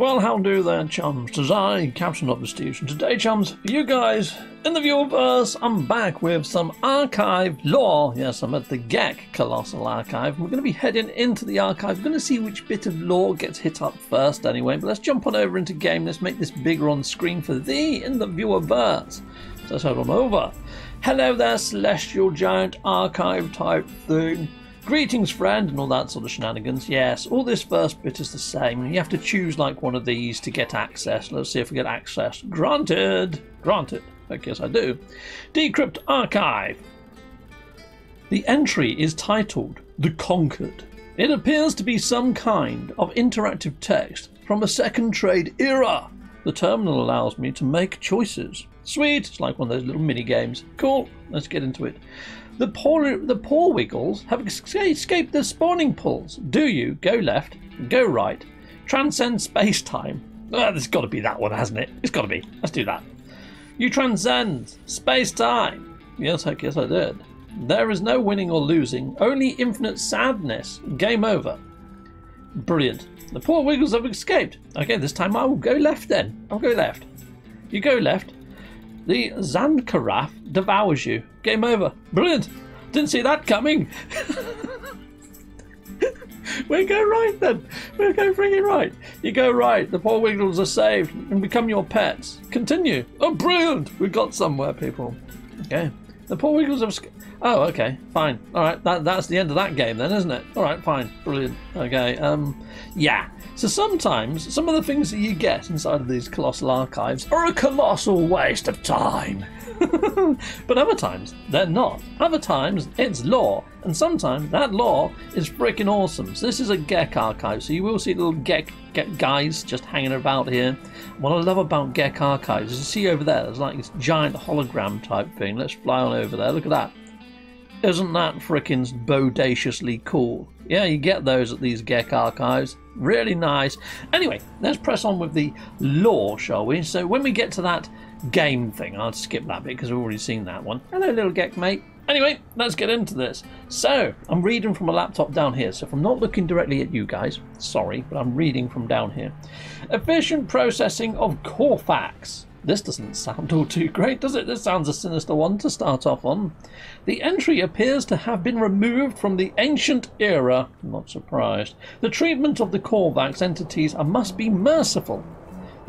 Well, how do there, chums? Tis I, Captain of the Station. Today, chums, for you guys, in the Viewerverse, I'm back with some archive lore. Yes, I'm at the Gek Colossal Archive. We're going to be heading into the archive. We're going to see which bit of lore gets hit up first anyway. But let's jump on over into game. Let's make this bigger on screen for thee in the Viewerverse. So let's head on over. Hello there, Celestial Giant Archive type thing. Greetings, friend, and all that sort of shenanigans. Yes, all this first bit is the same. You have to choose like one of these to get access. Let's see if we get access. Granted. Granted. I guess I do. Decrypt Archive. The entry is titled The Conquered. It appears to be some kind of interactive text from a second trade era. The terminal allows me to make choices. Sweet, it's like one of those little mini games. Cool, let's get into it. The poor, the poor Wiggles have escaped the spawning pools. Do you go left, go right, transcend space time? Ah, there's got to be that one, hasn't it? It's got to be. Let's do that. You transcend space time. Yes, I guess I did. There is no winning or losing, only infinite sadness. Game over. Brilliant. The poor Wiggles have escaped. Okay, this time I will go left then. I'll go left. You go left. The Zankaraf devours you. Game over. Brilliant. Didn't see that coming. we go right then. We go freaking right. You go right. The poor Wiggles are saved and become your pets. Continue. Oh, brilliant. We got somewhere, people. Okay. The poor Wiggles have. Oh, okay. Fine. All right. That, that's the end of that game then, isn't it? All right. Fine. Brilliant. Okay. Um. Yeah. So sometimes some of the things that you get inside of these colossal archives are a colossal waste of time. but other times they're not. Other times it's lore. and sometimes that lore is freaking awesome. So this is a Gek archive, so you will see little Gek guys just hanging about here. What I love about Gek archives is you see over there, there's like this giant hologram type thing. Let's fly on over there. Look at that. Isn't that freaking bodaciously cool? Yeah, you get those at these Gek archives. Really nice. Anyway, let's press on with the lore, shall we? So when we get to that game thing. I'll skip that bit because we've already seen that one. Hello, little Gek mate. Anyway, let's get into this. So, I'm reading from a laptop down here. So, if I'm not looking directly at you guys, sorry, but I'm reading from down here. Efficient processing of core facts. This doesn't sound all too great, does it? This sounds a sinister one to start off on. The entry appears to have been removed from the ancient era. I'm Not surprised. The treatment of the Korvax entities must be merciful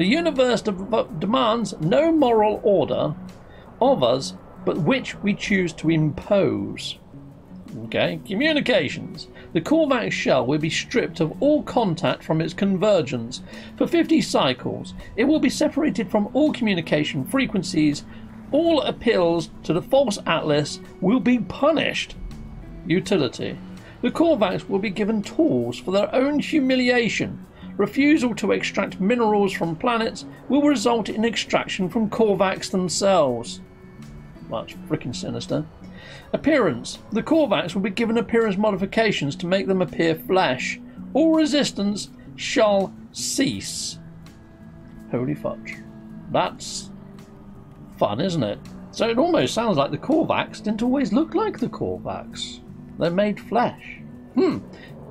the universe de- demands no moral order of us, but which we choose to impose. Okay, communications. The Korvax shell will be stripped of all contact from its convergence. For 50 cycles, it will be separated from all communication frequencies. All appeals to the false atlas will be punished. Utility. The Korvax will be given tools for their own humiliation refusal to extract minerals from planets will result in extraction from Korvax themselves. Much freaking sinister. Appearance. The Korvax will be given appearance modifications to make them appear flesh. All resistance shall cease. Holy fudge. That's fun, isn't it? So it almost sounds like the Korvax didn't always look like the Korvax. They're made flesh. Hmm.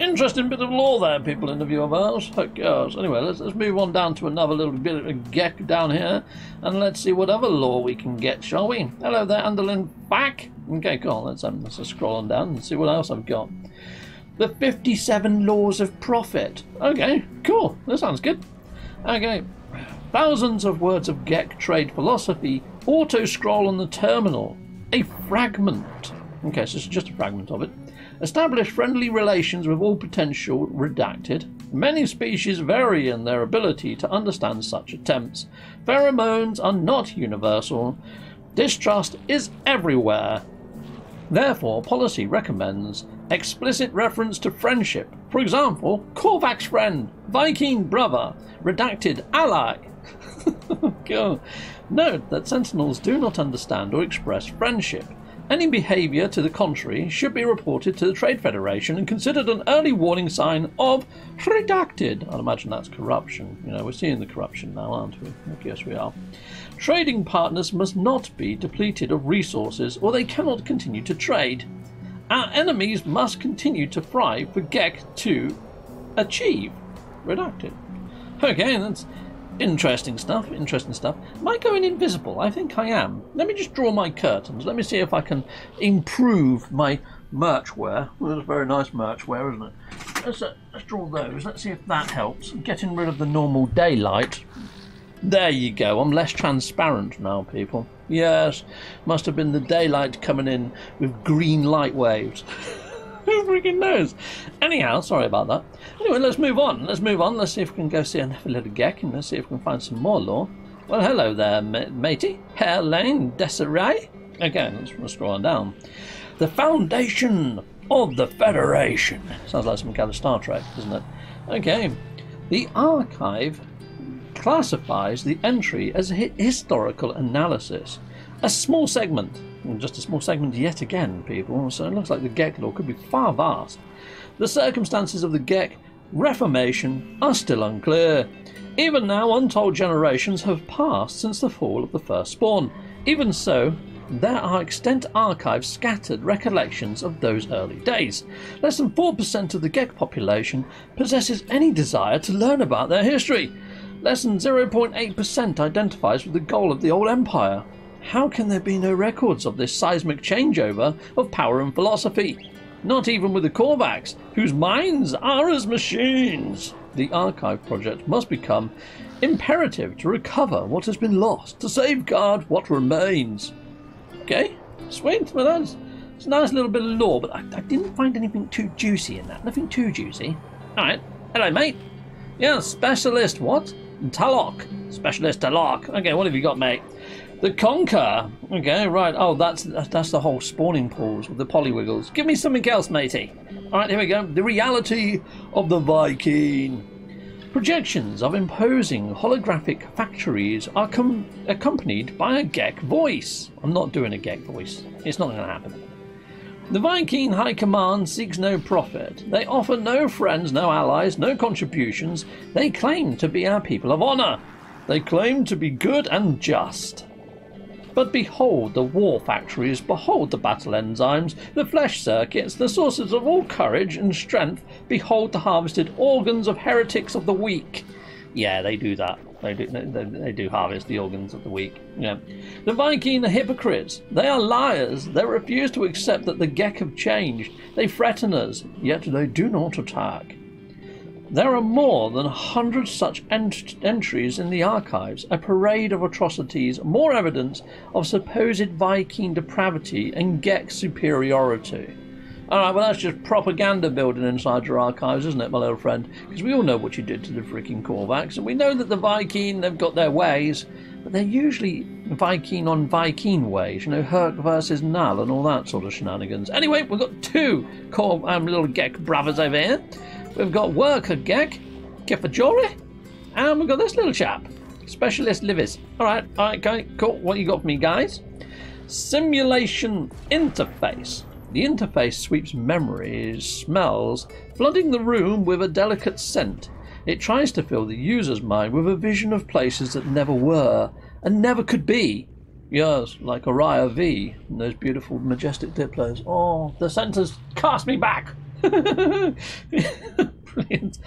Interesting bit of lore there, people in the viewerverse. Heck yes. Anyway, let's, let's move on down to another little bit of Gek down here, and let's see what other lore we can get, shall we? Hello there, Underlin back. Okay, cool. Let's, um, let's scroll on down and see what else I've got. The 57 Laws of Profit. Okay, cool. That sounds good. Okay. Thousands of words of Gek trade philosophy auto scroll on the terminal. A fragment. Okay, so it's just a fragment of it. Establish friendly relations with all potential redacted. Many species vary in their ability to understand such attempts. Pheromones are not universal. Distrust is everywhere. Therefore, policy recommends explicit reference to friendship. For example, Korvax friend, Vy'keen brother, redacted ally. Note that Sentinels do not understand or express friendship. Any behaviour to the contrary should be reported to the Trade Federation and considered an early warning sign of redacted. I'd imagine that's corruption. You know, we're seeing the corruption now, aren't we? Guess we are. Trading partners must not be depleted of resources or they cannot continue to trade. Our enemies must continue to thrive for Gek to achieve. Redacted. Okay, that's interesting stuff. Interesting stuff. Am I going invisible? I think I am. Let me just draw my curtains. Let me see if I can improve my merch wear. Well, that's very nice merch wear, isn't it? Let's, uh, let's draw those. Let's see if that helps. Getting rid of the normal daylight. There you go. I'm less transparent now, people. Yes, must have been the daylight coming in with green light waves. Freaking knows? Anyhow, sorry about that. Anyway, let's move on. Let's move on. Let's see if we can go see another little Gek and let's see if we can find some more lore. Well, hello there, matey. Helene Desiree. Let's, let's scroll on down. The foundation of the Federation. Sounds like some kind of Star Trek, doesn't it? Okay. The archive classifies the entry as a historical analysis. A small segment, just a small segment yet again, people, so it looks like the Gek lore could be far vast. The circumstances of the Gek Reformation are still unclear. Even now, untold generations have passed since the fall of the first spawn. Even so, there are extant archives scattered recollections of those early days. Less than 4% of the Gek population possesses any desire to learn about their history. Less than 0.8% identifies with the goal of the old empire. How can there be no records of this seismic changeover of power and philosophy? Not even with the Korvax, whose minds are as machines. The archive project must become imperative to recover what has been lost, to safeguard what remains. Okay, sweet. Well, that's it's a nice little bit of lore, but I, I didn't find anything too juicy in that. Nothing too juicy. All right. Hello, mate. Yeah, specialist what? Talok. Specialist Talok. Okay, what have you got, mate? The Conquer. Okay, right. Oh, that's that's the whole spawning pools with the polywiggles. Give me something else, matey. All right, here we go. The reality of the Vy'keen. Projections of imposing holographic factories are com- accompanied by a Gek voice. I'm not doing a Gek voice. It's not going to happen. The Vy'keen High Command seeks no profit. They offer no friends, no allies, no contributions. They claim to be our people of honour. They claim to be good and just. But behold the war factories, behold the battle enzymes, the flesh circuits, the sources of all courage and strength, behold the harvested organs of heretics of the weak. Yeah, they do that. They do, they, they do harvest the organs of the weak. Yeah. The Vy'keen are hypocrites. They are liars. They refuse to accept that the Gek have changed. They threaten us, yet they do not attack. There are more than a hundred such ent- entries in the archives, a parade of atrocities, more evidence of supposed Vy'keen depravity and Gek superiority. Alright, well, that's just propaganda building inside your archives, isn't it, my little friend? Because we all know what you did to the freaking Korvax, and we know that the Vy'keen, they've got their ways, but they're usually Vy'keen on Vy'keen ways, you know, Herc versus Null and all that sort of shenanigans. Anyway, we've got two Cor- um, little Gek brothers over here. We've got Worker Gek, Kefajori, and we've got this little chap, Specialist Livis. Alright, alright, okay, cool. What you got for me, guys? Simulation interface. The interface sweeps memories, smells, flooding the room with a delicate scent. It tries to fill the user's mind with a vision of places that never were and never could be. Yes, like Oriya V and those beautiful, majestic Diplos. Oh, the centers cast me back! Brilliant.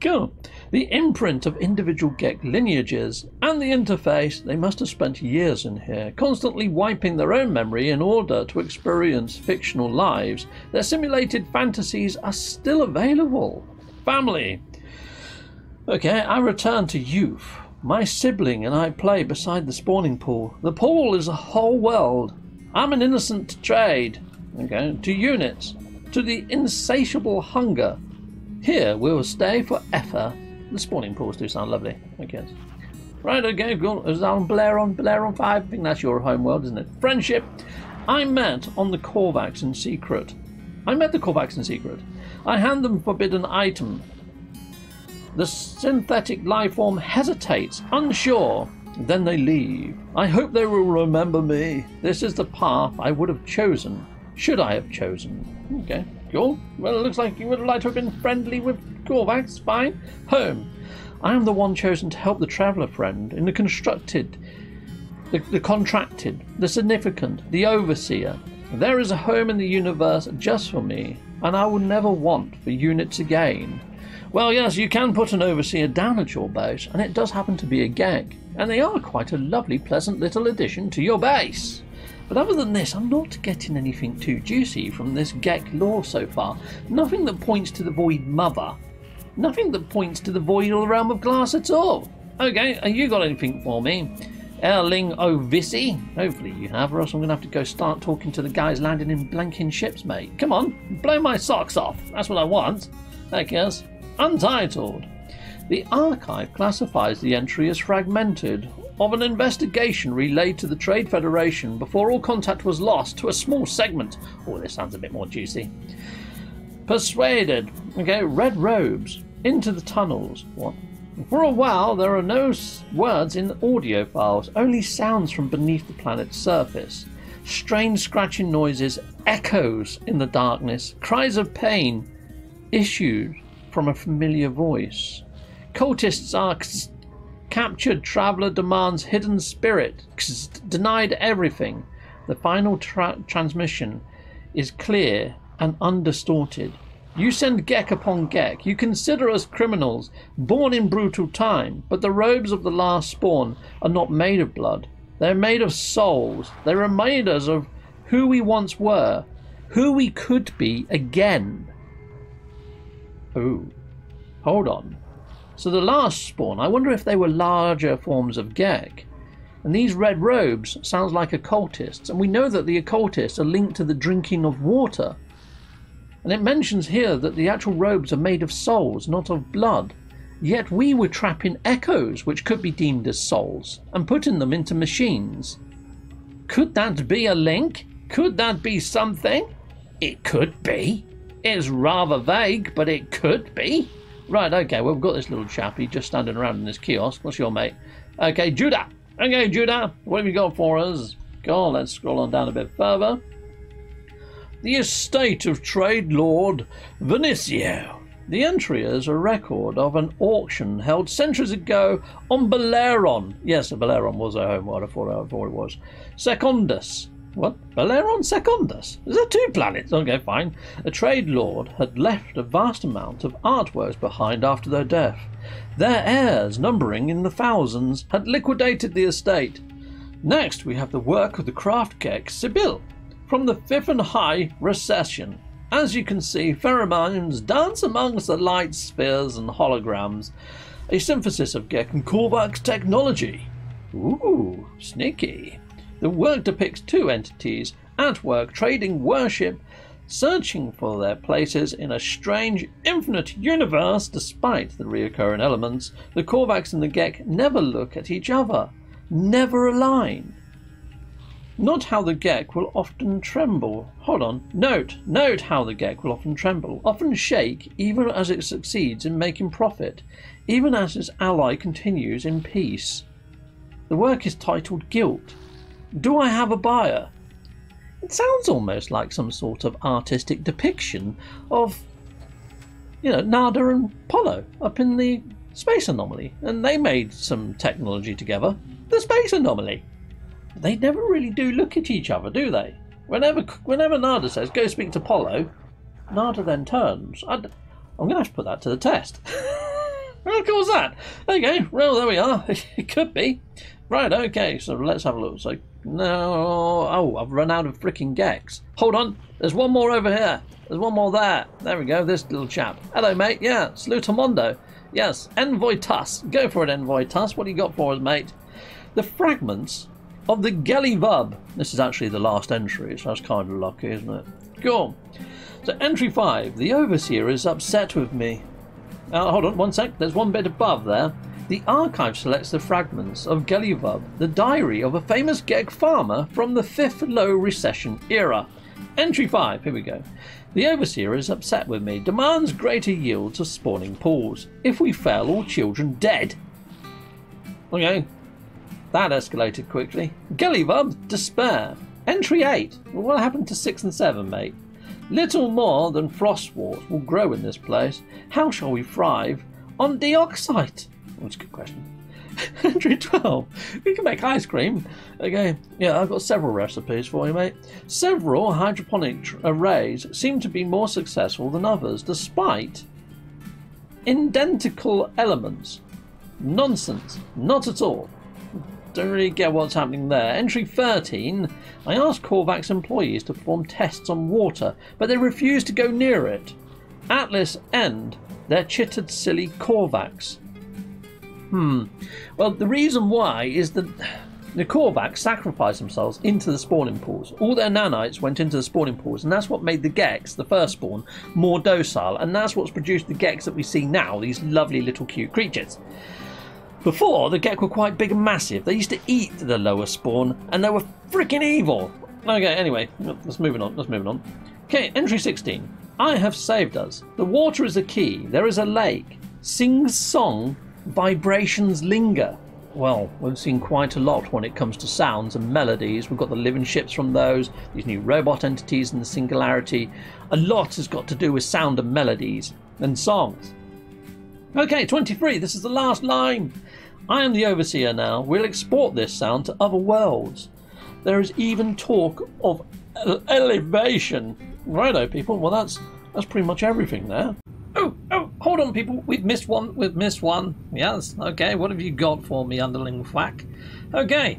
Cool. The imprint of individual Gek lineages and the interface, they must have spent years in here, constantly wiping their own memory in order to experience fictional lives. Their simulated fantasies are still available. Family. Okay, I return to youth. My sibling and I play beside the spawning pool. The pool is a whole world. I'm an innocent to trade. Okay, to units, to the insatiable hunger. Here we will stay for ever. The spawning pools do sound lovely, I guess. Right, okay, cool. Is on Blair on Blair on 5? I think that's your home world, isn't it? Friendship. I met on the Korvax in secret. I met the Korvax in secret. I hand them forbidden item. The synthetic life form hesitates, unsure. Then they leave. I hope they will remember me. This is the path I would have chosen, should I have chosen. Okay, cool. Well, it looks like you would like to have been friendly with Korvax. Fine. Home. I am the one chosen to help the traveller friend in the constructed, the, the contracted, the significant, the overseer. There is a home in the universe just for me, and I will never want for units again. Well, yes, you can put an overseer down at your base, and it does happen to be a Gek, and they are quite a lovely, pleasant little addition to your base. But other than this, I'm not getting anything too juicy from this Gek lore so far. Nothing that points to the Void Mother. Nothing that points to the Void or the Realm of Glass at all. Okay, have you got anything for me? Erling Ovissi? Hopefully you have, or else I'm going to have to go start talking to the guys landing in blanking ships, mate. Come on, blow my socks off. That's what I want. I guess. Untitled. The archive classifies the entry as fragmented, of an investigation relayed to the Trade Federation before all contact was lost to a small segment. Oh, this sounds a bit more juicy. Persuaded. Okay, red robes. Into the tunnels. What? For a while, there are no words in audio files, only sounds from beneath the planet's surface. Strange scratching noises, echoes in the darkness, cries of pain issued from a familiar voice. Cultists are captured traveler demands hidden spirit, denied everything. The final tra- transmission is clear and undistorted. You send Gek upon Gek. You consider us criminals, born in brutal time, but the robes of the last spawn are not made of blood. They're made of souls. They remind us of who we once were, who we could be again. Ooh. Hold on. So the last spawn, I wonder if they were larger forms of Gek. And these red robes sounds like occultists, and we know that the occultists are linked to the drinking of water. And it mentions here that the actual robes are made of souls, not of blood. Yet we were trapping echoes, which could be deemed as souls, and putting them into machines. Could that be a link? Could that be something? It could be. It's rather vague, but it could be. Right, okay, well, we've got this little chappie just standing around in this kiosk. What's your mate? Okay, Judah. Okay, Judah, what have you got for us? Go on, let's scroll on down a bit further. The estate of trade lord Vinicio. The entry is a record of an auction held centuries ago on Baleron. Yes, Baleron was a home I thought, I thought it was. Secundus, what? Valeron Secundus? Is there two planets? Okay, fine. A trade lord had left a vast amount of artworks behind after their death. Their heirs, numbering in the thousands, had liquidated the estate. Next, we have the work of the craft Gek Sibyl from the Fifth and High Recession. As you can see, pheromones dance amongst the light spheres and holograms, a synthesis of Gek and Korvax technology. Ooh, sneaky. The work depicts two entities at work trading worship, searching for their places in a strange, infinite universe. Despite the recurring elements, the Korvax and the Gek never look at each other, never align. Not how the Gek will often tremble. Hold on. Note, note how the Gek will often tremble, often shake, even as it succeeds in making profit, even as its ally continues in peace. The work is titled Guilt, do I have a buyer? It sounds almost like some sort of artistic depiction of, you know, Nada and Polo up in the space anomaly. And they made some technology together. The space anomaly. They never really do look at each other, do they? Whenever, whenever Nada says, go speak to Polo, Nada then turns. i am going to have to put that to the test. How cool that? Okay, well, there we are. it could be. Right, okay, so let's have a look. So no. Oh, I've run out of freaking Geks. Hold on. There's one more over here. There's one more there. There we go. This little chap. Hello, mate. Yeah, Salutamundo. Yes, Envoy Tuss. Go for it, Envoy Tuss. What do you got for us, mate? The fragments of the Gelivub. This is actually the last entry, so that's kind of lucky, isn't it? Cool. So, entry 5. The Overseer is upset with me. Uh, hold on one sec. There's one bit above there. The archive selects the fragments of Gelivub, the diary of a famous Gek farmer from the fifth low recession era. Entry 5, here we go. The overseer is upset with me, demands greater yields of spawning pools. If we fail, all children dead. Okay, that escalated quickly. Gelivub, despair. Entry 8. Well, what happened to 6 and 7, mate? Little more than frostwort will grow in this place. How shall we thrive? On dioxite. That's a good question. 112. We can make ice cream. Okay, yeah, I've got several recipes for you, mate. Several hydroponic arrays seem to be more successful than others, despite identical elements. Nonsense. Not at all. Don't really get what's happening there. Entry 13. I asked Korvax employees to perform tests on water, but they refused to go near it. Atlas End. They're chittered silly Korvax. Hmm. Well, the reason why is that the Korvax sacrificed themselves into the spawning pools. All their nanites went into the spawning pools, and that's what made the Geks, the first spawn, more docile, and that's what's produced the Geks that we see now, these lovely little cute creatures. Before, the Gek were quite big and massive. They used to eat the lower spawn, and they were freaking evil. Okay, anyway, let's move on. Let's move on. Okay, entry 16. I have saved us. The water is the key. There is a lake. Sings song. Vibrations linger. Well, we've seen quite a lot when it comes to sounds and melodies. We've got the living ships from those, these new robot entities and the singularity. A lot has got to do with sound and melodies and songs. Okay, 23. This is the last line. I am the overseer now. We'll export this sound to other worlds. There is even talk of elevation. Righto, people. Well, that's that's pretty much everything there. Oh, oh, hold on, people. We've missed one. We've missed one. Yes. Okay. What have you got for me, underling whack? Okay.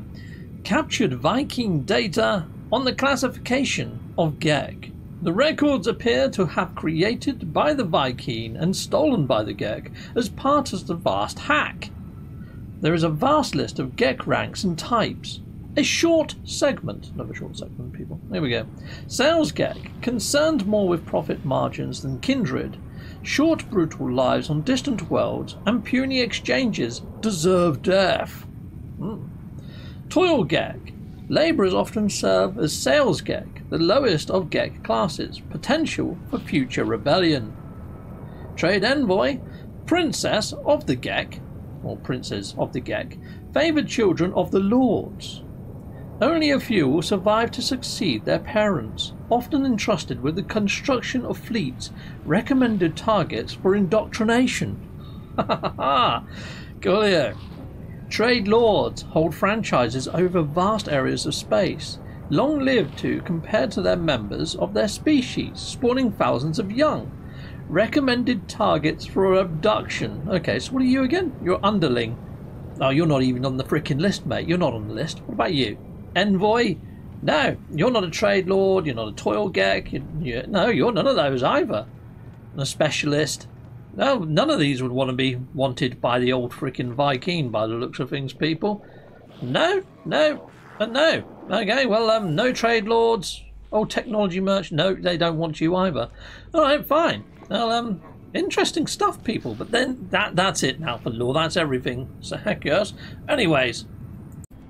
Captured Vy'keen data on the classification of Gek. The records appear to have created by the Vy'keen and stolen by the Gek as part of the vast hack. There is a vast list of Gek ranks and types. A short segment, another short segment, people. Here we go. Sales Gek, concerned more with profit margins than kindred. Short, brutal lives on distant worlds and puny exchanges deserve death. Hmm. Toil Gek, Labourers often serve as sales Gek, the lowest of Gek classes, potential for future rebellion. Trade Envoy, Princess of the Gek, or Princes of the Gek, favoured children of the Lords. Only a few will survive to succeed their parents, often entrusted with the construction of fleets, recommended targets for indoctrination. Coolio. Trade lords hold franchises over vast areas of space, long lived to compared to their members of their species, spawning thousands of young. Recommended targets for abduction. Okay, so what are you again? You're underling. Oh, you're not even on the freaking list, mate. You're not on the list. What about you? Envoy? No, you're not a trade lord. You're not a toil gek. You, you, no, you're none of those either. A specialist. No, none of these would want to be wanted by the old freaking Vy'keen by the looks of things, people. No, no, but no. Okay, well, um, no trade lords. old technology merch. No, they don't want you either. All right, fine. Well, um, interesting stuff, people. But then that that's it now for lore. That's everything. So heck yes. Anyways,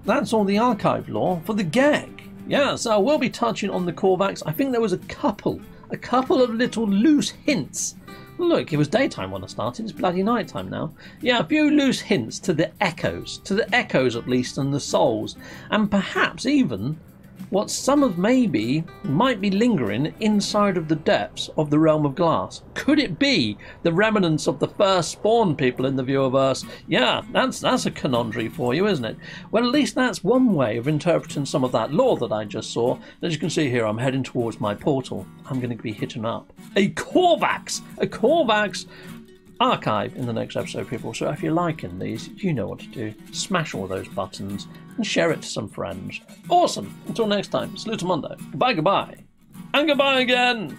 that's all the archive lore for the Gek. Yeah, so we'll be touching on the Korvax. I think there was a couple, a couple of little loose hints Look, it was daytime when I started, it's bloody nighttime now. Yeah, a few loose hints to the echoes, to the echoes at least, and the souls, and perhaps even what some of maybe might be lingering inside of the depths of the realm of glass. Could it be the remnants of the first spawn people in the view of viewerverse? Yeah, that's that's a conundrum for you, isn't it? Well, at least that's one way of interpreting some of that lore that I just saw. As you can see here, I'm heading towards my portal. I'm going to be hitting up a Korvax, a Korvax archive in the next episode, people. So if you're liking these, you know what to do. Smash all those buttons and share it to some friends. Awesome. Until next time, Salutamundo. Goodbye, goodbye. And goodbye again.